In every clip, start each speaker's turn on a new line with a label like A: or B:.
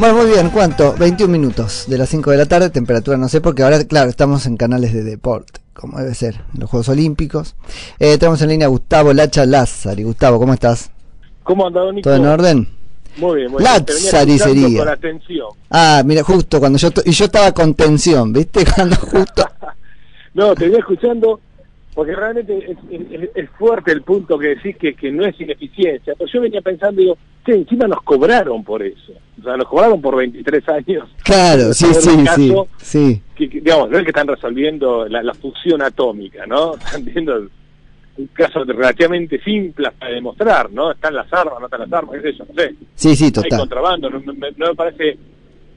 A: Bueno, muy bien, ¿cuánto? 21 minutos de las 5 de la tarde, temperatura no sé, porque ahora, claro, estamos en canales de deporte, como debe ser, en los Juegos Olímpicos. Eh, tenemos en línea a Gustavo Lacha Lázari. Gustavo, ¿cómo estás?
B: ¿Cómo andado, Nico?
A: ¿Todo en orden?
B: Muy bien, muy
A: bien. Lázari sería.
B: Con.
A: Ah, mira, justo cuando yo... Y yo estaba con tensión, ¿viste? Cuando justo...
B: no, te venía escuchando porque realmente es, fuerte el punto que decís que, que no es ineficiencia. Pero yo venía pensando, digo, sí, encima nos cobraron por eso. O sea, nos cobraron por 23 años.
A: Claro, sí, sí, sí, sí.
B: Que, digamos, no es que están resolviendo la, la fusión atómica, ¿no? Están viendo un caso relativamente simple para demostrar, ¿no? Están las armas, no están las armas, qué sé yo, no sé.
A: Sí, sí, total.
B: Hay contrabando, no, me parece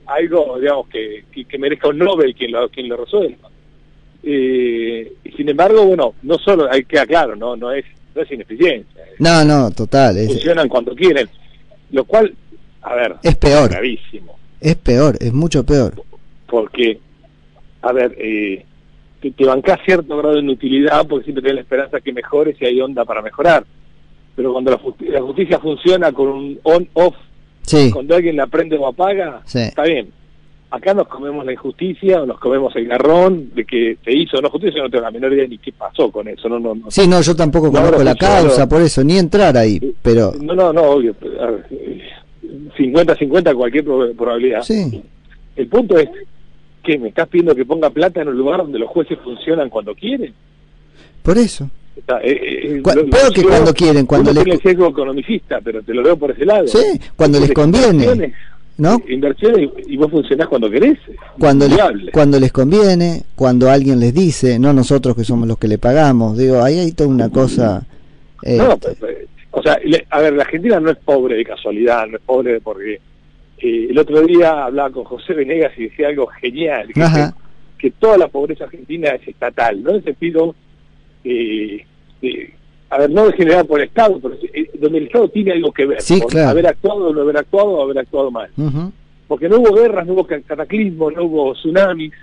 B: algo, digamos, que, que, merezca un Nobel quien lo, quien lo resuelva. Eh, sin embargo, bueno, no solo, hay que aclarar, no, no es, no es ineficiencia.
A: No, no, total.
B: Funcionan cuando quieren. Lo cual, a ver,
A: es peor.
B: Gravísimo.
A: Es peor, es mucho peor.
B: Porque, a ver, eh, te, te bancás cierto grado de inutilidad porque siempre tienes la esperanza que mejores y hay onda para mejorar. Pero cuando la, justicia, funciona con un on-off, cuando alguien la prende o apaga, está bien. Acá nos comemos la injusticia o nos comemos el garrón de que se hizo no justicia, no tengo la menor idea ni qué pasó con eso. No, no, no.
A: Sí, no, yo tampoco conozco la causa, por eso, ni entrar ahí, pero...
B: No, no, no, obvio. 50-50 cualquier probabilidad.
A: Sí.
B: El punto es ¿Qué? ¿Me estás pidiendo que ponga plata en un lugar donde los jueces funcionan cuando quieren?
A: Por eso.
B: Está, eh,
A: eh que cuando quieren, cuando
B: les... sesgo economicista, pero te lo veo por ese lado.
A: Sí, cuando les conviene. ¿No?
B: Inversiones y vos funcionás cuando querés.
A: Cuando, les, cuando les conviene, cuando alguien les dice, no nosotros que somos los que le pagamos. Digo, ahí hay toda una cosa...
B: No, este, pues, o sea, a ver, la Argentina no es pobre de casualidad, no es pobre porque eh, el otro día hablaba con José Venegas y decía algo genial, que, toda la pobreza argentina es estatal, ¿no? En el sentido, eh, a ver, no generada por el Estado, pero eh, donde el Estado tiene algo que ver, haber actuado o no haber actuado o haber actuado mal. Porque no hubo guerras, no hubo cataclismo, no hubo tsunamis,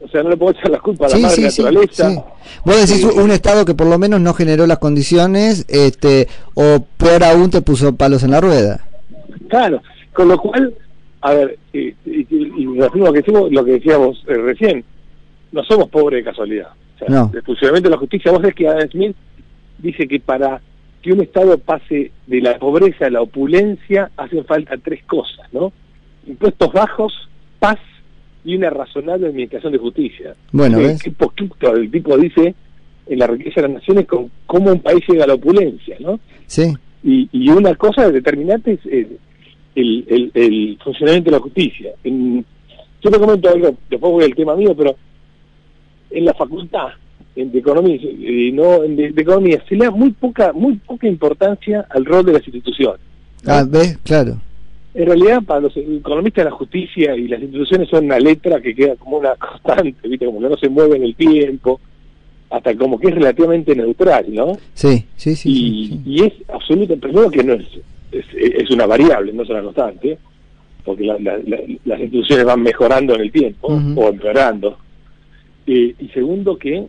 B: o sea, no le puedo echar la culpa a la madre naturaleza.
A: Vos decís un Estado que por lo menos no generó las condiciones, este, o peor aún te puso palos en la rueda.
B: Claro, con lo cual, a ver, y, y, lo, que decimos, lo que decíamos eh, recién, no somos pobres de casualidad. O sea, El funcionamiento de la justicia, vos ves que Adam Smith dice que para que un Estado pase de la pobreza a la opulencia hacen falta tres cosas, ¿no? Impuestos bajos, paz y una razonable administración de justicia.
A: Bueno,
B: qué poquito el tipo dice en la riqueza de las naciones con cómo un país llega a la opulencia, ¿no?
A: Sí.
B: Y, y una cosa determinante es, el, el, funcionamiento de la justicia. yo te comento algo, después voy al tema mío, pero en la facultad de economía, y no de, economía se le da muy poca muy poca importancia al rol de las instituciones.
A: Ah, ves, claro.
B: En realidad, para los economistas, la justicia y las instituciones son una letra que queda como una constante, ¿viste? Como que no se mueve en el tiempo, hasta como que es relativamente neutral, ¿no?
A: Sí, sí, sí.
B: Y, y es absolutamente, primero que no es es, una variable, no es una constante, porque las instituciones van mejorando en el tiempo o empeorando. Eh, y segundo que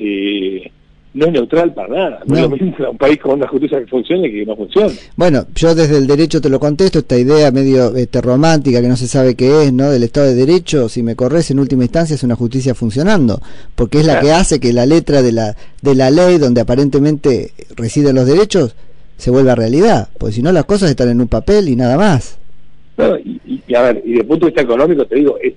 B: eh, no es neutral para nada. No, es lo mismo un país con una justicia que funcione que no funcione.
A: Bueno, yo desde el derecho te lo contesto, esta idea medio este, romántica que no se sabe qué es, ¿no? Del Estado de Derecho, si me corres, en última instancia es una justicia funcionando, porque es la que hace que la letra de la, de la ley, donde aparentemente residen los derechos, se vuelva realidad, porque si no las cosas están en un papel y nada más.
B: y, a ver, y desde el punto de vista económico, te digo, es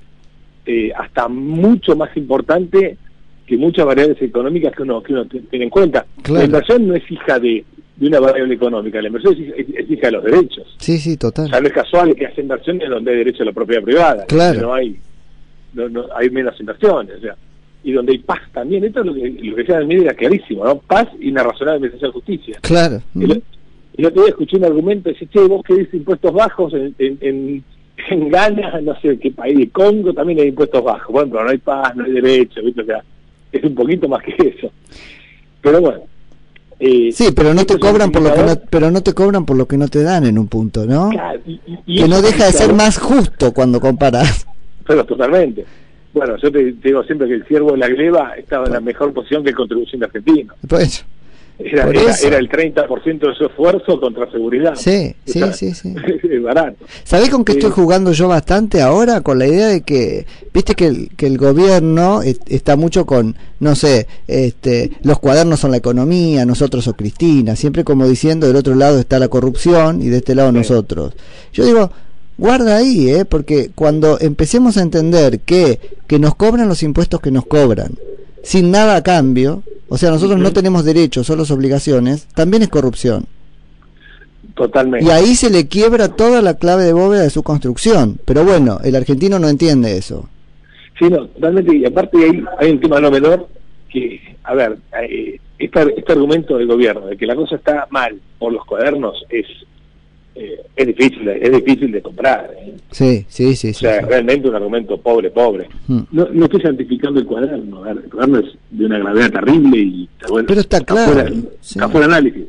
B: eh, hasta mucho más importante que muchas variables económicas que uno, que uno tiene en cuenta. La inversión no es hija de, de una variable económica, la inversión es, hija de los derechos.
A: Sí, sí, total.
B: O sea, no es casual que hace inversiones donde hay derecho a la propiedad privada,
A: claro.
B: no hay no, hay menos inversiones, o sea, y donde hay paz también. Esto es lo que, lo que decía el medio era clarísimo, ¿no? Paz y una razonable administración de justicia.
A: Claro.
B: Y otro día escuché un argumento, dice, che, vos que dices impuestos bajos en, en, en, Ghana, no sé qué país, de Congo también hay impuestos bajos. Bueno, pero no hay paz, no hay derecho, ¿viste? O sea, es un poquito más que eso. Pero bueno.
A: Eh, sí, pero no te cobran por lo que no, pero no te cobran por lo que no te dan en un punto, ¿no? Claro, y, que no deja de ser más justo cuando comparas.
B: Pero totalmente. Bueno, yo te, digo siempre que el ciervo de la gleba estaba en la mejor posición que el contribución de argentino.
A: Pues
B: Era, era, el 30% de su esfuerzo contra seguridad.
A: Sí, sí, sí, sí.
B: es barato.
A: ¿Sabés con qué estoy jugando yo bastante ahora? Con la idea de que, viste que el, que el gobierno está mucho con, no sé, este, los cuadernos son la economía, nosotros o Cristina, siempre como diciendo del otro lado está la corrupción y de este lado nosotros. Yo digo, guarda ahí, ¿eh? porque cuando empecemos a entender que, que nos cobran los impuestos que nos cobran, sin nada a cambio, o sea, nosotros no tenemos derechos, solo obligaciones, también es corrupción.
B: Totalmente.
A: Y ahí se le quiebra toda la clave de bóveda de su construcción. Pero bueno, el argentino no entiende eso.
B: Sí, no, totalmente. Y aparte hay, hay un tema no menor que, a ver, eh, este, este argumento del gobierno de que la cosa está mal por los cuadernos es eh, es difícil es difícil de comprar ¿eh?
A: sí sí sí
B: o sea realmente un argumento pobre pobre hmm. no, no estoy santificando el cuaderno el cuaderno es de una gravedad terrible y
A: bueno, pero está, claro
B: está fuera, análisis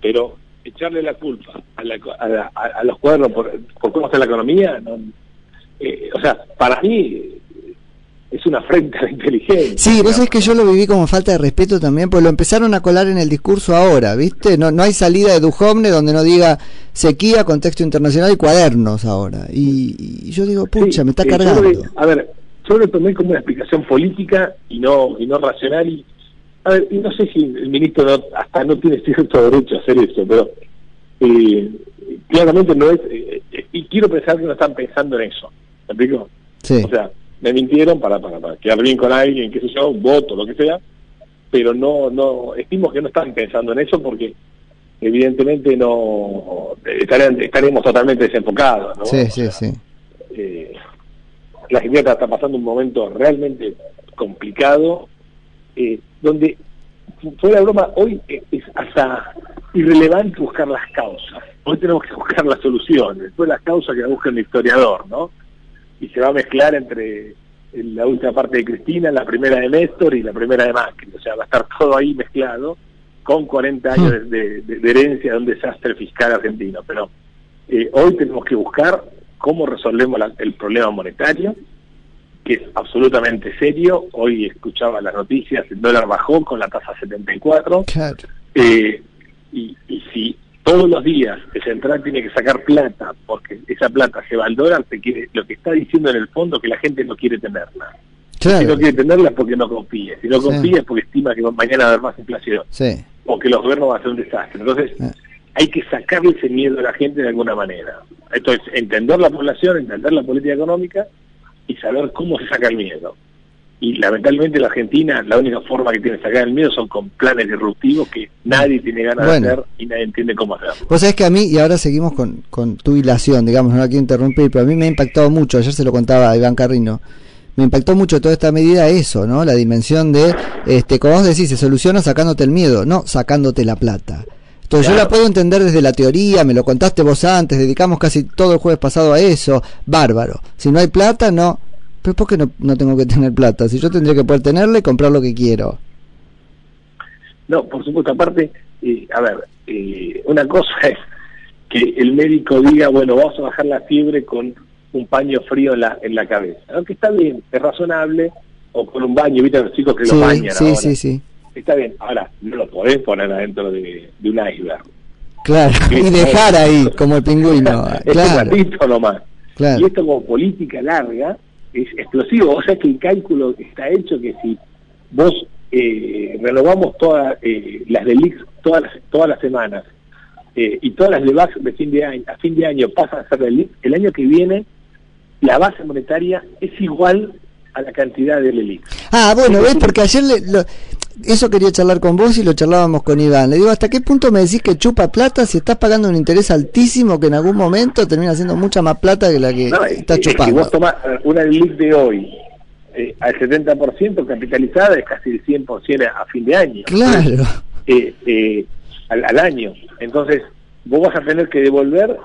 B: pero echarle la culpa a, la, a, los cuadernos por, por, cómo está la economía no, eh, o sea para mí es una frente a la inteligencia.
A: Sí, vos sabés que yo lo viví como falta de respeto también, porque lo empezaron a colar en el discurso ahora, ¿viste? No, no hay salida de Duhovne donde no diga sequía, contexto internacional y cuadernos ahora. Y, yo digo, pucha, me está cargando.
B: a ver, yo lo tomé como una explicación política y no y no racional. Y, a ver, y no sé si el ministro hasta no tiene cierto derecho a hacer eso, pero eh, claramente no es... Eh, eh, y quiero pensar que no están pensando en eso, ¿me explico?
A: Sí.
B: O sea, me mintieron para, para, para quedar bien con alguien, qué sé yo, voto, lo que sea, pero no, no, estimo que no están pensando en eso porque evidentemente no estaremos totalmente desenfocados. ¿no?
A: Sí, sí, sí.
B: Eh, la Argentina está pasando un momento realmente complicado, eh, donde, fuera de broma, hoy es hasta irrelevante buscar las causas. Hoy tenemos que buscar las soluciones, después las causas que la busca el historiador, ¿no? Y se va a mezclar entre la última parte de Cristina, la primera de Néstor y la primera de Macri. O sea, va a estar todo ahí mezclado con 40 años hmm. de, herencia de un desastre fiscal argentino. Pero eh, hoy tenemos que buscar cómo resolvemos el problema monetario, que es absolutamente serio. Hoy escuchaba las noticias, el dólar bajó con la tasa 74. Eh, y, y si todos los días el central tiene que sacar plata porque esa plata se va al dólar, quiere, lo que está diciendo en el fondo que la gente no quiere tenerla. Si no quiere tenerla es porque no confía. Si no confía es porque estima que mañana va a haber más inflación. O que los gobiernos van a ser un desastre. Entonces, hay que sacarle ese miedo a la gente de alguna manera. Esto es entender la población, entender la política económica y saber cómo se saca el miedo y lamentablemente la Argentina la única forma que tiene de sacar el miedo son con planes disruptivos que nadie tiene ganas de hacer y nadie entiende cómo hacerlo.
A: Vos sabés que a mí, y ahora seguimos con, con tu hilación, digamos, no la quiero interrumpir, pero a mí me ha impactado mucho, ayer se lo contaba a Iván Carrino, me impactó mucho toda esta medida eso, ¿no? La dimensión de, este, como vos decís, se soluciona sacándote el miedo, no sacándote la plata. Entonces yo la puedo entender desde la teoría, me lo contaste vos antes, dedicamos casi todo el jueves pasado a eso, bárbaro. Si no hay plata, no, pero ¿por qué no, no tengo que tener plata? Si yo tendría que poder tenerla y comprar lo que quiero.
B: No, por supuesto, aparte, eh, a ver, eh, una cosa es que el médico diga, bueno, vamos a bajar la fiebre con un paño frío en la, en la cabeza. Aunque está bien, es razonable, o con un baño, viste los chicos que lo bañan
A: Sí, sí, sí.
B: Está bien, ahora, no lo podés poner adentro de, un iceberg.
A: Claro, y dejar ahí, como el pingüino.
B: es
A: claro.
B: un nomás. Y esto como política larga, es explosivo. O sea que el cálculo está hecho que si vos eh, renovamos todas eh, las del todas las, todas las semanas eh, y todas las de base de fin de año, a fin de año pasan a ser del el año que viene la base monetaria es igual a la cantidad del ELIX.
A: Ah, bueno, ves, porque ayer le, eso quería charlar con vos y lo charlábamos con Iván. Le digo, ¿hasta qué punto me decís que chupa plata si estás pagando un interés altísimo que en algún momento termina siendo mucha más plata que la que estás chupando? Si
B: vos tomás una LIC de hoy eh, al 70% capitalizada es casi el 100% a, fin de año.
A: Claro.
B: Eh, eh, al, año. Entonces, vos vas a tener que devolver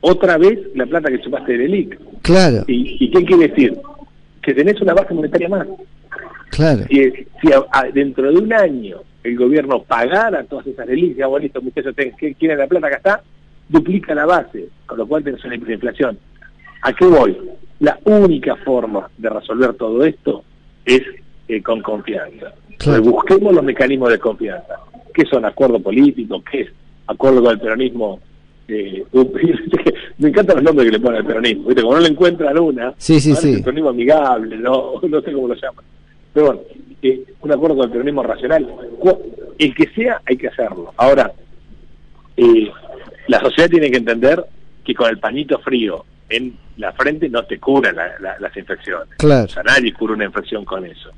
B: otra vez la plata que chupaste del ELIC.
A: Claro.
B: ¿Y, ¿Y qué quiere decir? Que tenés una base monetaria más.
A: Claro.
B: Si, si dentro de un año el gobierno pagara todas esas delicias, bueno, listo, muchachos, quieren la plata, acá está, duplica la base, con lo cual tenés una inflación. ¿A qué voy? La única forma de resolver todo esto es eh, con confianza. busquemos los mecanismos de confianza. ¿Qué son acuerdos políticos? ¿Qué es acuerdo con el peronismo? Eh, me encantan los nombres que le ponen al peronismo. ¿viste? Como no le encuentran una,
A: sí, sí, sí.
B: el peronismo amigable, no, no sé cómo lo llaman. Pero bueno, eh, un acuerdo con el peronismo racional. El que sea, hay que hacerlo. Ahora, eh, la sociedad tiene que entender que con el pañito frío en la frente no te cura las infecciones.
A: Claro.
B: O sea, nadie cura una infección con eso.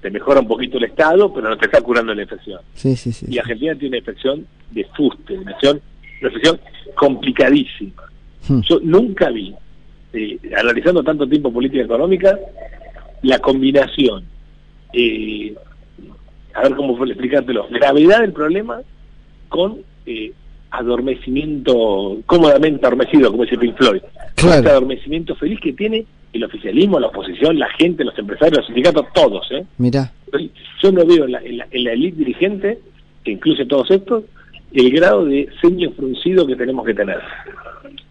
B: Te mejora un poquito el estado, pero no te está curando la infección.
A: Sí, sí, sí,
B: y Argentina tiene una infección de fuste, una infección, una infección complicadísima. Hmm. Yo nunca vi, eh, analizando tanto tiempo política económica, la combinación, eh, a ver cómo fue explicártelo, gravedad del problema con eh, adormecimiento, cómodamente adormecido, como dice Pink Floyd. Este adormecimiento feliz que tiene el oficialismo, la oposición, la gente, los empresarios, los sindicatos, todos. ¿eh?
A: Mira.
B: Yo no veo en la, en, la, elite dirigente, que incluye todos estos, el grado de ceño fruncido que tenemos que tener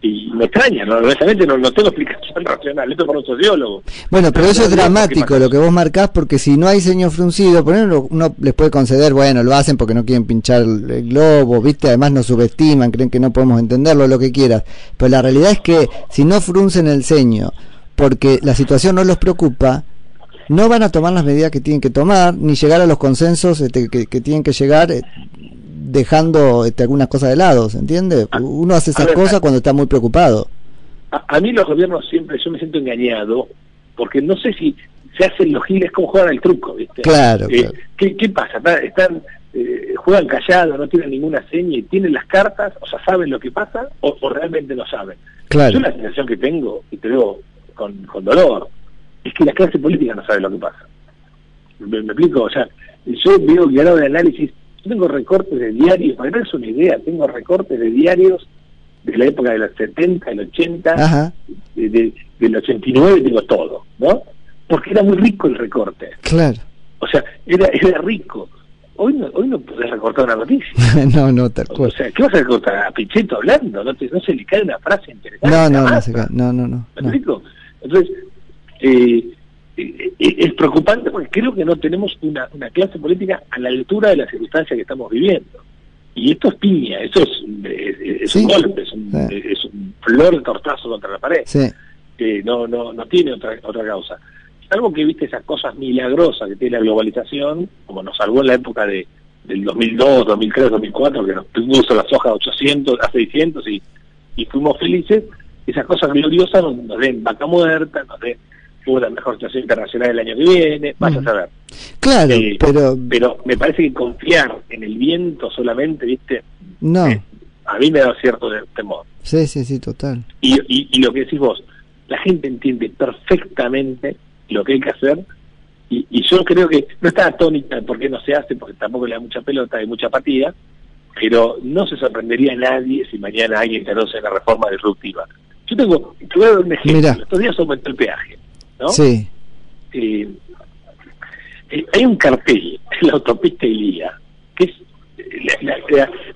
B: y me extraña, ¿no? honestamente no, no tengo explicación racional, esto para un sociólogo.
A: Bueno, pero eso es dramático lo que vos marcás, porque si no hay ceño fruncido, por ejemplo, uno les puede conceder, bueno, lo hacen porque no quieren pinchar el globo, ¿viste? Además nos subestiman, creen que no podemos entenderlo, lo que quieras. Pero la realidad es que si no fruncen el ceño, porque la situación no los preocupa, no van a tomar las medidas que tienen que tomar, ni llegar a los consensos este, que, que, tienen que llegar eh, dejando este, algunas cosas de lado, ¿se entiende? Ah, Uno hace esas cosas cuando está muy preocupado.
B: A, mí los gobiernos siempre, yo me siento engañado, porque no sé si se hacen los giles como juegan el truco, ¿viste?
A: Claro,
B: eh, ¿qué, pasa? Están, eh, juegan callados, no tienen ninguna seña y tienen las cartas, o sea, saben lo que pasa o, realmente no saben.
A: Claro.
B: Yo la sensación que tengo, y te digo con, con dolor, es que la clase política no sabe lo que pasa. ¿Me, explico? O sea, yo veo guiado de análisis tengo recortes de diarios, para que una idea, tengo recortes de diarios de la época de los 70, del 80, de, del 89, tengo todo, ¿no? Porque era muy rico el recorte.
A: Claro.
B: O sea, era, era rico. Hoy no, hoy no podés recortar una noticia.
A: no, no, tal cual.
B: O sea, ¿qué vas a recortar? A Pichetto hablando, no, te, no se le cae una frase interesante.
A: No, no, no, se cae. no, no, no.
B: ¿Me explico? Entonces, eh, es preocupante porque creo que no tenemos una, una clase política a la altura de las circunstancias que estamos viviendo. Y esto es piña, eso es, es, un golpe, es un, es un, flor de tortazo contra la pared. que no, no, no tiene otra, otra causa. Algo que viste esas cosas milagrosas que tiene la globalización, como nos salvó en la época de del 2002, 2003, 2004, que nos puso la soja a 800, a 600 y, y fuimos felices, esas cosas gloriosas nos, nos den vaca muerta, nos den la mejor situación internacional el año que viene, vas a mm. saber.
A: Claro, eh, pero...
B: Pero me parece que confiar en el viento solamente, ¿viste?
A: No. Eh,
B: a mí me da cierto temor.
A: Sí, sí, sí, total.
B: Y, y, lo que decís vos, la gente entiende perfectamente lo que hay que hacer y, y yo creo que no está atónita por qué no se hace, porque tampoco le da mucha pelota y mucha apatía, pero no se sorprendería a nadie si mañana alguien conoce la reforma disruptiva. Yo tengo, te voy a dar un ejemplo. Estos días aumentó el peaje. ¿No?
A: Sí.
B: Eh, eh, hay un cartel en la autopista Ilía, que es eh,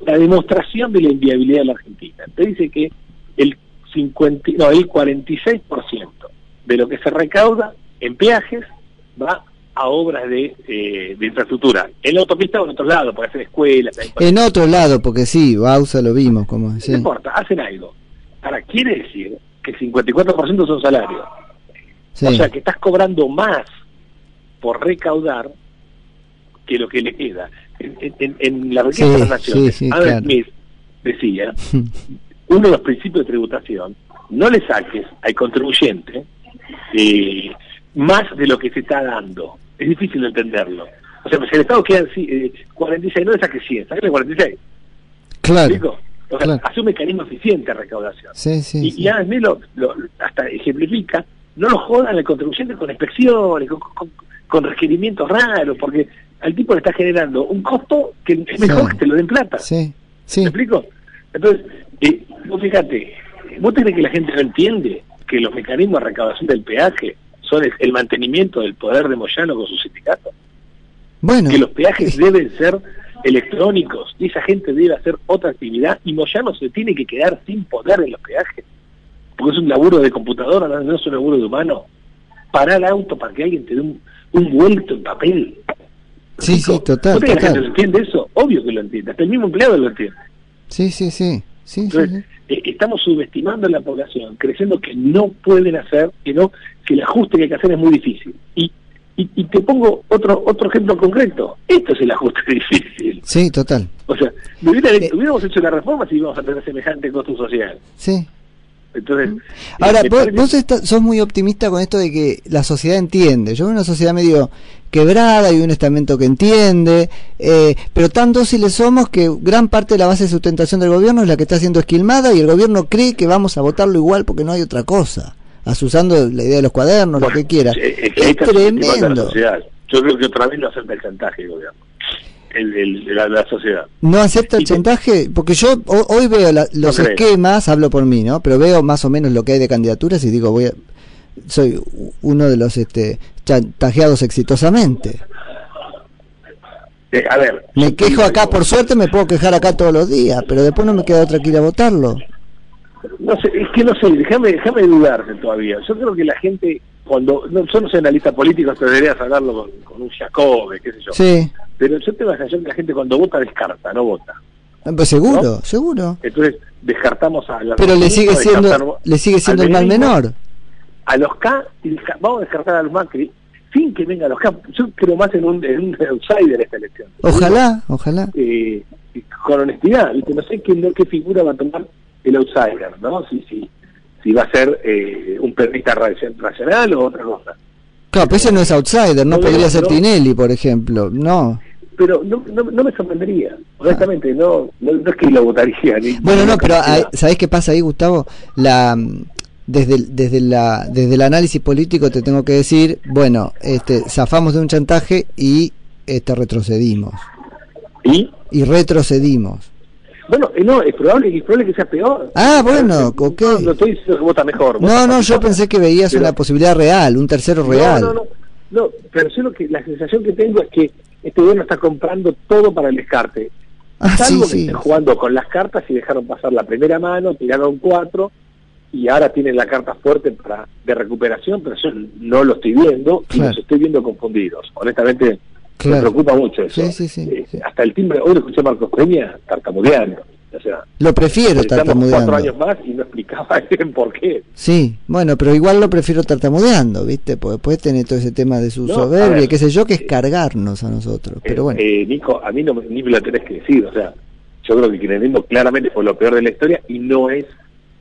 B: la, demostración de la inviabilidad de la Argentina. Te dice que el 50, no, el 46% de lo que se recauda en peajes va a obras de, de infraestructura. En la autopista o en otro lado, porque hacen escuelas.
A: En otro lado, porque sí, Bausa lo vimos. como
B: No importa, hacen algo. Ahora, quiere decir que el 54% son salarios. O sea que estás cobrando más por recaudar que lo que le queda. En, la riqueza de las naciones, Adam Smith decía, uno de los principios de tributación, no le saques al contribuyente eh, más de lo que se está dando. Es difícil entenderlo. O sea, si el Estado queda eh, 46, no le saques 100, saque 46.
A: Claro.
B: O sea, hace un mecanismo eficiente de recaudación.
A: Sí, sí,
B: y, y Adam Smith lo, hasta ejemplifica no lo jodan al contribuyente con inspecciones, con, requerimientos raros, porque al tipo le está generando un costo que es mejor que te lo den plata.
A: Sí, sí.
B: ¿Me explico? Entonces, eh, vos fíjate, ¿vos tenés que la gente no entiende que los mecanismos de recaudación del peaje son el, mantenimiento del poder de Moyano con su sindicato?
A: Bueno.
B: Que los peajes deben ser electrónicos y esa gente debe hacer otra actividad y Moyano se tiene que quedar sin poder en los peajes porque es un laburo de computadora, no, es un laburo de humano. parar el auto para que alguien te dé un, un vuelto en papel.
A: Sí, sí, total.
B: ¿Usted
A: total.
B: que lo entiende eso? Obvio que lo entiende. Hasta el mismo empleado lo entiende.
A: Sí, sí, sí. sí,
B: Entonces,
A: sí, sí.
B: eh, estamos subestimando a la población, creyendo que no pueden hacer, que no, que el ajuste que hay que hacer es muy difícil. Y, y, y te pongo otro otro ejemplo concreto. Esto es el ajuste difícil.
A: Sí, total.
B: O sea,
A: Eh.
B: hubiéramos hecho la reforma si íbamos a tener semejante costo social.
A: Sí.
B: Entonces,
A: Ahora,
B: eh,
A: vos, vos estás- sos muy optimista con esto de que la sociedad entiende. Yo veo una sociedad medio quebrada y un estamento que entiende, eh, pero tan dóciles somos que gran parte de la base de sustentación del gobierno es la que está siendo esquilmada y el gobierno cree que vamos a votarlo igual porque no hay otra cosa. Asusando la idea de los cuadernos,
B: Bueno,
A: lo que quiera.
B: eh, es, que
A: Es
B: está la
A: tremendo.
B: Yo creo que otra vez lo acepta el chantaje el gobierno. El, el- la, la sociedad.
A: No acepta el
B: Y
A: chantaje, porque yo ho- hoy veo la- los esquemas, hablo por mí, ¿no? Pero veo más o menos lo que hay de candidaturas y digo, voy a, soy uno de los este chantajeados exitosamente.
B: Eh, a ver.
A: Me quejo acá, por suerte me puedo quejar acá todos los días, pero después no me queda otra que ir a votarlo.
B: No sé, es que no sé, déjame, déjame dudarte todavía. Yo creo que la gente, cuando, no, yo no soy analista político, te deberías hablarlo con, con un Jacobe, qué sé yo.
A: Sí,
B: Pero yo tengo la sensación que la gente cuando vota descarta, no vota.
A: pues seguro,
B: ¿No?
A: seguro.
B: Entonces descartamos a los
A: Pero le sigue siendo, le sigue siendo el mal menor.
B: A los K, vamos a descartar a los Macri sin que vengan los K. Yo creo más en un, en un outsider esta elección.
A: Ojalá, ojalá.
B: eh, con honestidad, ¿viste? no sé qué, qué figura va a tomar el outsider, ¿no? Si, si, si va a ser eh, un periodista racional o otra cosa.
A: Claro, pero ese no es outsider, no
B: No,
A: podría
B: no,
A: ser. Tinelli, por ejemplo. No.
B: Pero no, no, no me sorprendería, honestamente, no, no, no es que lo votaría. Ni,
A: Bueno, no, pero hay- ¿sabés qué pasa ahí, Gustavo? La mm, desde el, desde la desde el análisis político te tengo que decir, bueno, este zafamos de un chantaje y este retrocedimos
B: ¿Y?
A: y retrocedimos.
B: Bueno, eh, no, es probable, es probable que sea peor.
A: Ah, bueno,
B: no,
A: ok.
B: No, no estoy diciendo que vota mejor.
A: No,
B: vota
A: no, yo
B: mejor.
A: pensé que veías
B: Pero-
A: una posibilidad real, un tercero real.
B: No, no, no, no, pero yo lo que, la sensación que tengo es que este gobierno está comprando todo para el descarte.
A: Ah, sí,
B: Salvo que
A: sí.
B: estén jugando con las cartas y dejaron pasar la primera mano, tiraron cuatro y ahora tienen la carta fuerte para de recuperación, pero yo no lo estoy viendo y
A: Claro.
B: los estoy viendo confundidos. Honestamente,
A: Claro.
B: me preocupa mucho eso.
A: Sí, sí,
B: Eh. Hasta el timbre, hoy lo escuché a Marcos Peña tartamudeando. O sea,
A: Lo prefiero
B: estamos cuatro años
A: tartamudeando.
B: más y no explicaba bien por qué.
A: Sí, bueno, pero igual lo prefiero tartamudeando, ¿viste? Porque después tener todo ese tema de su
B: No,
A: soberbia,
B: ver.
A: qué sé yo, que es cargarnos a nosotros. Pero
B: Eh,
A: bueno.
B: eh, Nico, a mí no, ni me lo tenés que decir, o sea, yo creo que kirchnerismo claramente fue lo peor de la historia y no es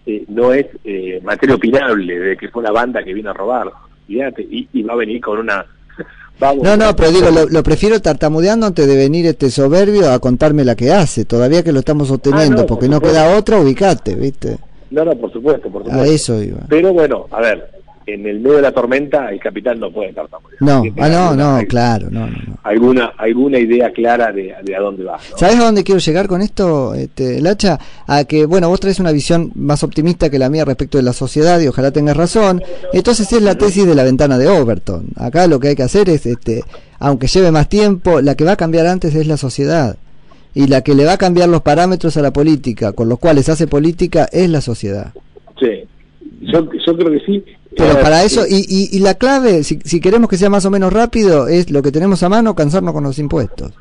B: eh, no es eh, materia opinable de que fue una banda que vino a robar, fíjate, y, y va a venir con una... vamos,
A: No, no, pero digo, lo, lo prefiero tartamudeando antes de venir este soberbio a contarme la que hace, todavía que lo estamos obteniendo,
B: Ah, no,
A: porque
B: por
A: no queda otra, ubicate, ¿viste?
B: No, no, por supuesto, por
A: A
B: supuesto.
A: eso iba.
B: Pero bueno, a ver, en el medio de la tormenta el capitán no puede estar tan
A: No, ah, no,
B: alguna-
A: no, claro, no, no, no.
B: Alguna, alguna idea clara de, de a dónde va. ¿no?
A: ¿Sabes a dónde quiero llegar con esto, este, Lacha? A que, bueno, vos traes una visión más optimista que la mía respecto de la sociedad y ojalá tengas razón. Entonces es la tesis de la ventana de Overton. Acá lo que hay que hacer es, este, aunque lleve más tiempo, la que va a cambiar antes es la sociedad. Y la que le va a cambiar los parámetros a la política, con los cuales hace política, es la sociedad.
B: Sí, yo, yo creo que sí.
A: Pero
B: ver,
A: para eso,
B: eh,
A: y, y, y la clave, si, si queremos que sea más o menos rápido, es lo que tenemos a mano, cansarnos con los impuestos.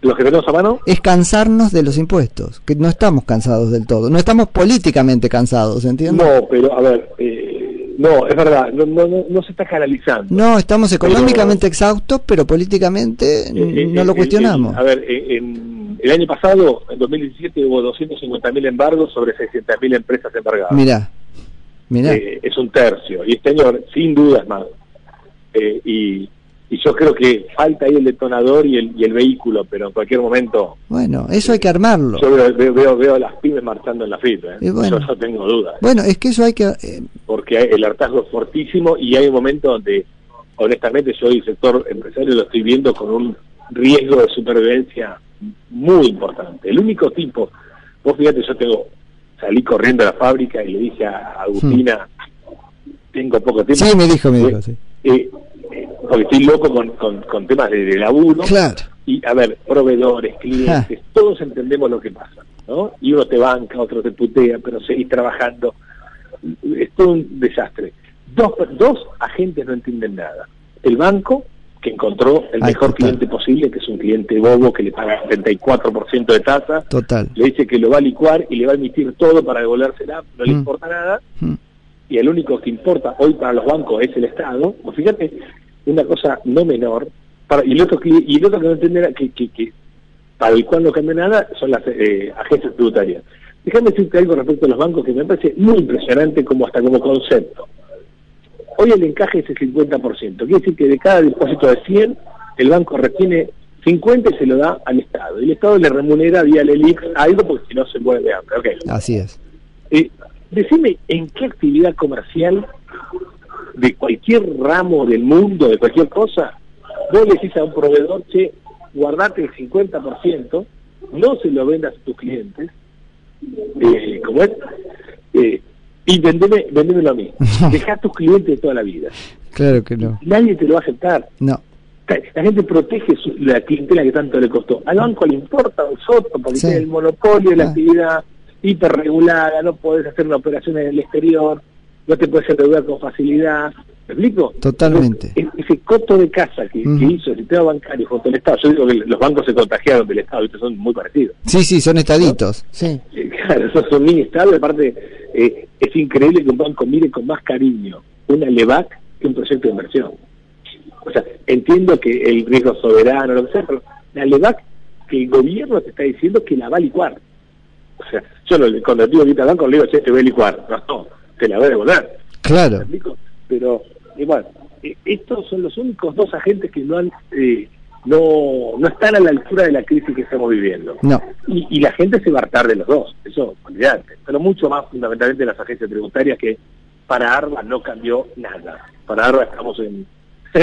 B: los que tenemos a mano,
A: es cansarnos de los impuestos, que no estamos cansados del todo, no estamos políticamente cansados, ¿entiendes?
B: no, pero a ver, eh, no, es verdad, no, no, no, no se está canalizando.
A: No, estamos económicamente exhaustos, pero políticamente
B: Eh, eh,
A: no lo
B: eh,
A: cuestionamos.
B: eh, a ver, eh, en, el año pasado, en 2017, hubo 250.000 embargos sobre 600.000 empresas embargadas.
A: Mirá.
B: Eh, es un tercio. Y este año, sin duda, es más. Eh, y, y yo creo que falta ahí el detonador y el, y el vehículo, pero en cualquier momento
A: Bueno, eso hay que armarlo.
B: yo veo, veo, veo, veo a las pymes marchando en la fila. ¿eh?
A: Bueno.
B: Yo no tengo dudas.
A: Bueno, es que eso hay que... eh,
B: porque el hartazgo es fortísimo y hay un momento donde, honestamente, yo el sector empresario lo estoy viendo con un riesgo de supervivencia muy importante. El único tipo, vos fíjate, yo tengo, salí corriendo a la fábrica y le dije a Agustina, tengo poco tiempo.
A: sí, me dijo, me dijo, sí.
B: eh, eh, porque estoy loco con, con, con temas de, de laburo.
A: Claro.
B: Y, a ver, proveedores, clientes, todos entendemos lo que pasa, ¿no? Y uno te banca, otro te putea, pero seguís trabajando. Es todo un desastre. dos, dos agentes no entienden nada. El banco, que encontró el mejor cliente posible, que es un cliente bobo que le paga 34% de tasa,
A: total.
B: le dice que lo va a licuar y le va a emitir todo para devolvérsela, no le mm. importa nada, mm. y el único que importa hoy para los bancos es el Estado, pues fíjate, una cosa no menor, para, y, el otro, y el otro que no entenderá que, que, que para el cual no cambia nada son las eh, agencias tributarias. Déjame decirte algo respecto a los bancos que me parece muy impresionante como hasta como concepto. Hoy el encaje es el 50%. Quiere decir que de cada depósito de 100, el banco retiene 50 y se lo da al Estado. Y el Estado le remunera vía el ELIX algo porque si no se mueve hambre. Okay.
A: Así es.
B: Eh, decime en qué actividad comercial de cualquier ramo del mundo, de cualquier cosa, vos le decís a un proveedor, che, guardate el 50%, no se lo vendas a tus clientes, eh, como es, eh, y vendeme, vendémelo a mí. Deja a tus clientes de toda la vida.
A: Claro que no.
B: Nadie te lo va a aceptar.
A: No.
B: La gente protege la clientela que tanto le costó. Al banco le importa a vosotros porque tiene el monopolio de la ah. actividad hiperregulada, no podés hacer una operación en el exterior, no te puedes endeudar con facilidad, ¿Me explico?
A: Totalmente.
B: ese costo de casa que, hizo el sistema bancario junto al Estado, yo digo que los bancos se contagiaron del Estado, estos son muy parecidos.
A: Sí, sí, son estaditos. Sí.
B: Claro, esos son mini estados, aparte eh, es increíble que un banco mire con más cariño una LEVAC que un proyecto de inversión. O sea, entiendo que el riesgo soberano, lo que sea, pero la LEVAC que el gobierno te está diciendo que la va a licuar. O sea, yo no, cuando digo al banco le digo, che, te voy a licuar. No, no, te la voy a devolver.
A: Claro.
B: Pero igual, eh, estos son los únicos dos agentes que no han eh, no, no están a la altura de la crisis que estamos viviendo.
A: No.
B: Y, la gente se va a hartar de los dos, eso, olvidate. Pero mucho más fundamentalmente las agencias tributarias que para Arba no cambió nada. Para Arba estamos en,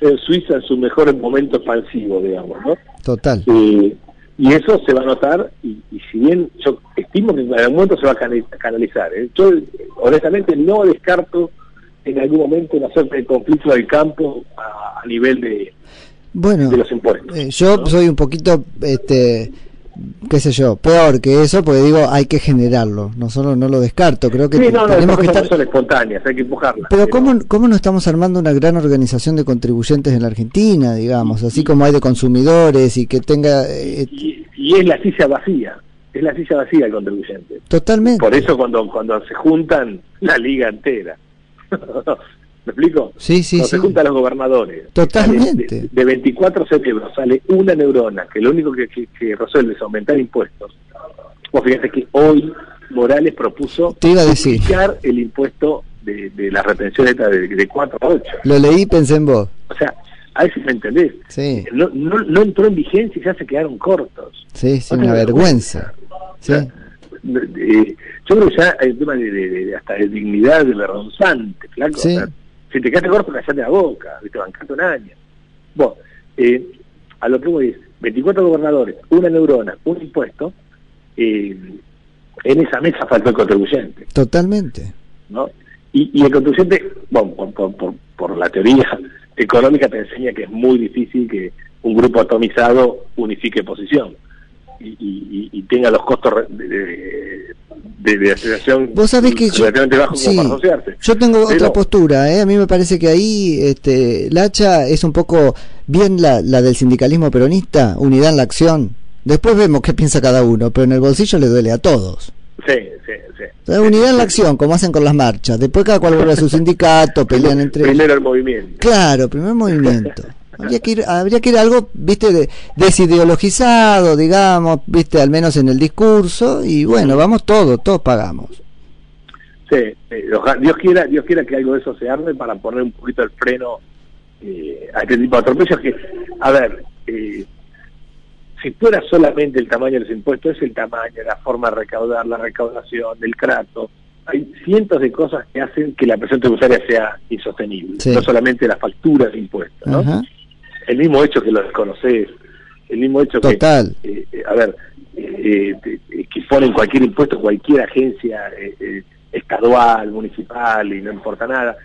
B: en Suiza en su mejor momento expansivo, digamos, ¿no?
A: Total.
B: y eso se va a notar, y, si bien yo estimo que en algún momento se va a canalizar, ¿eh? yo honestamente no descarto en algún momento una suerte de conflicto del campo a, nivel de,
A: bueno,
B: de los impuestos.
A: Eh, yo soy un poquito, este, qué sé yo, peor que eso, porque digo, hay que generarlo, no solo no lo descarto, creo que
B: tenemos que estar... son espontáneas, hay que empujarlas.
A: Pero, ¿cómo, ¿cómo no estamos armando una gran organización de contribuyentes en la Argentina, digamos, así como hay de consumidores y que tenga...
B: Eh, y, y, es la silla vacía, es la silla vacía el contribuyente.
A: Totalmente.
B: Por eso cuando, cuando se juntan la liga entera. ¿Me explico?
A: Sí, sí,
B: Cuando se juntan los gobernadores.
A: Totalmente.
B: De, 24 cerebros sale una neurona, que lo único que, que, resuelve es aumentar impuestos. Vos fíjate que hoy Morales propuso
A: Te iba a decir.
B: el impuesto de, de la retención de, de 4 a 8.
A: Lo leí pensé en vos.
B: O sea, a si me entendés.
A: Sí.
B: No, no, no entró en vigencia y ya se quedaron cortos.
A: Sí, sí, una vergüenza. Sí
B: yo creo que ya hay un tema de, hasta de dignidad de vergonzante, flaco. Si te quedaste corto, callate la boca, viste, bancate un año. Bueno, eh, a lo que voy es, 24 gobernadores, una neurona, un impuesto, eh, en esa mesa faltó el contribuyente.
A: Totalmente.
B: ¿no? Y, el contribuyente, bueno, por, por, por la teoría económica te enseña que es muy difícil que un grupo atomizado unifique posición y, tenga los costos de, de, de, asociación
A: Vos sabés que yo, yo tengo otra postura, ¿eh? a mí me parece que ahí este, la hacha es un poco bien la, la del sindicalismo peronista, unidad en la acción. Después vemos qué piensa cada uno, pero en el bolsillo le duele a todos.
B: Sí, sí, sí.
A: unidad en la acción, como hacen con las marchas. Después cada cual vuelve a su sindicato, pelean entre
B: Primero el movimiento.
A: Claro, primer movimiento. Habría que ir, habría que ir algo, viste, desideologizado, digamos, viste, al menos en el discurso, y bueno, vamos todos, todos pagamos.
B: Sí, Dios quiera, Dios quiera que algo de eso se arme para poner un poquito el freno eh, a este tipo de atropellos que, a ver, eh, si fuera solamente el tamaño de los impuestos, es el tamaño, la forma de recaudar, la recaudación, del trato, hay cientos de cosas que hacen que la presión tributaria sea insostenible, no solamente las facturas de impuestos, ¿no? El mismo hecho que lo desconoces, el mismo hecho
A: que,
B: eh, eh, a ver, eh, que ponen cualquier impuesto, cualquier agencia estadual, municipal y no importa nada,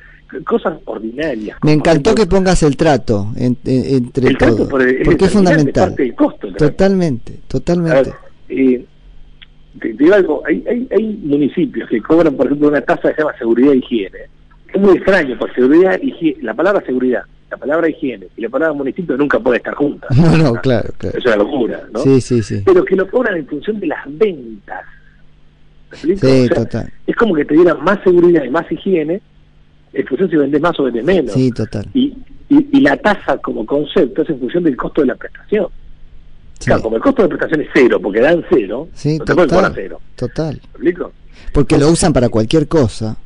B: cosas ordinarias.
A: Me encantó que pongas el trato entre el todos, porque es fundamental. totalmente, totalmente.
B: te, digo algo, hay, hay, hay municipios que cobran, por ejemplo, una tasa que se llama seguridad e higiene, es muy extraño, porque seguridad, la palabra seguridad, la palabra higiene y la palabra municipio nunca puede estar juntas.
A: No, no, claro, claro.
B: Es una locura, ¿no?
A: Sí, sí, sí.
B: Pero que lo cobran en función de las ventas.
A: ¿Me Sí, total.
B: Es como que te dieran más seguridad y más higiene en función si vendes más o vendes menos.
A: Sí, total.
B: Y, y, la tasa como concepto es en función del costo de la prestación. Claro, como el costo de prestación es cero, porque dan cero,
A: sí,
B: no
A: total,
B: te pueden cero.
A: Total.
B: ¿Me explico?
A: Porque lo usan para cualquier cosa.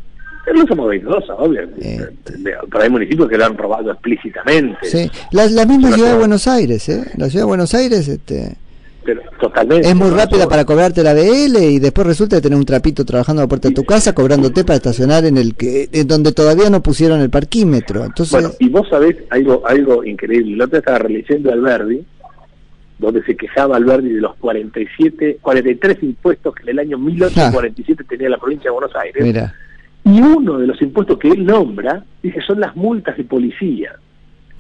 B: No somos ventosa, obvio. Este. Pero hay municipios que lo han robado explícitamente.
A: Sí, la, la misma ciudad de Buenos Aires, ¿eh? La ciudad de Buenos Aires, este...
B: Pero, totalmente.
A: Es muy rápida para cobrarte la BL y después resulta de tener un trapito trabajando a la puerta de tu casa cobrándote para estacionar en el que en donde todavía no pusieron el parquímetro. Entonces... Bueno,
B: y vos sabés algo algo increíble. El otro estaba releyendo Alberdi, donde se quejaba Alberdi de los 47, 43 impuestos que en el año 1847 ah. tenía la provincia de Buenos Aires.
A: Mira
B: y uno de los impuestos que él nombra, dice, son las multas de policía.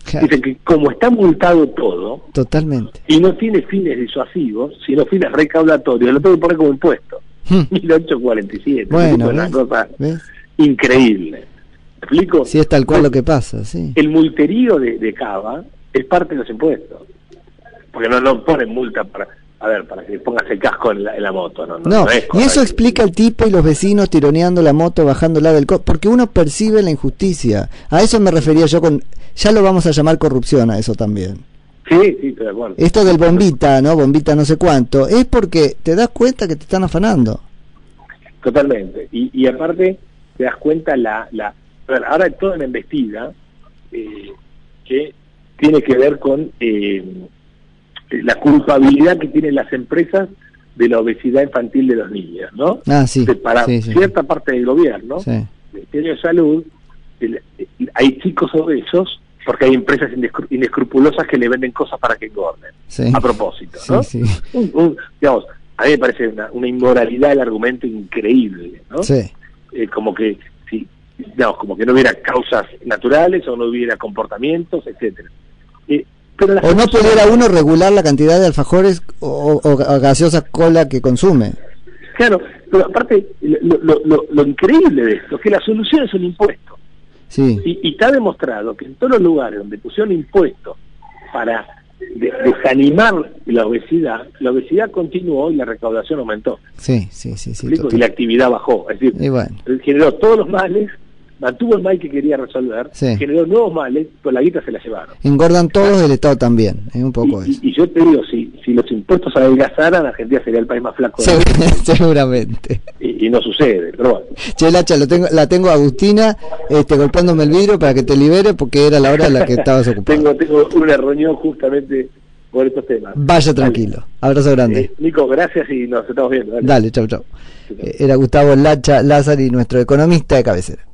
B: Dice que como está multado todo,
A: totalmente,
B: y no tiene fines disuasivos, sino fines recaudatorios, lo tengo que poner como impuesto. 1847. Hmm.
A: Bueno, una
B: cosa increíble. explico?
A: Sí, es tal cual lo que pasa, sí.
B: El multerío de, de Cava es parte de los impuestos. Porque no, no ponen multa para a ver, para que pongas el casco en la, moto. No, no,
A: y eso explica el tipo y los vecinos tironeando la moto, bajándola del coche, porque uno percibe la injusticia. A eso me refería yo con, ya lo vamos a llamar corrupción a eso también.
B: Sí, sí, estoy de acuerdo.
A: Esto del bombita, ¿no? Bombita no sé cuánto, es porque te das cuenta que te están afanando.
B: Totalmente. Y, y aparte te das cuenta la... la ahora hay toda una investida eh, que tiene que ver con... Eh, la culpabilidad que tienen las empresas de la obesidad infantil de los niños, ¿no?
A: Ah, sí.
B: para cierta parte del gobierno, Ministerio de Salud, hay chicos obesos porque hay empresas inescrupulosas que le venden cosas para que engorden, a propósito, ¿no? digamos, a mí me parece una, inmoralidad el argumento increíble, ¿no? Eh, como que si, digamos, como que no hubiera causas naturales o no hubiera comportamientos, etcétera. Eh,
A: o no pudiera uno regular la cantidad de alfajores o, gaseosa cola que consume.
B: Claro, pero aparte, lo, increíble de esto es que la solución es un impuesto.
A: Sí.
B: Y, está demostrado que en todos los lugares donde pusieron impuestos para desanimar la obesidad, la obesidad continuó y la recaudación aumentó.
A: Sí, sí, sí. sí
B: y la actividad bajó. Es decir, generó todos los males mantuvo el mal que quería resolver, generó nuevos males, pues la guita se la llevaron.
A: Engordan todos, el Estado también, es un poco
B: y, eso. Y, yo te digo, si, si los impuestos adelgazaran, Argentina sería el país más flaco
A: Seguramente.
B: Y, no sucede, pero bueno.
A: Che, Lacha, lo tengo, la tengo Agustina este, golpeándome el vidrio para que te libere porque era la hora en la que estabas ocupado.
B: tengo, tengo una reunión justamente por estos temas.
A: Vaya tranquilo. Abrazo grande. Eh,
B: Nico, gracias y nos estamos viendo.
A: Dale, chau, chau. Era Gustavo Lacha Lázaro y nuestro economista de cabecera.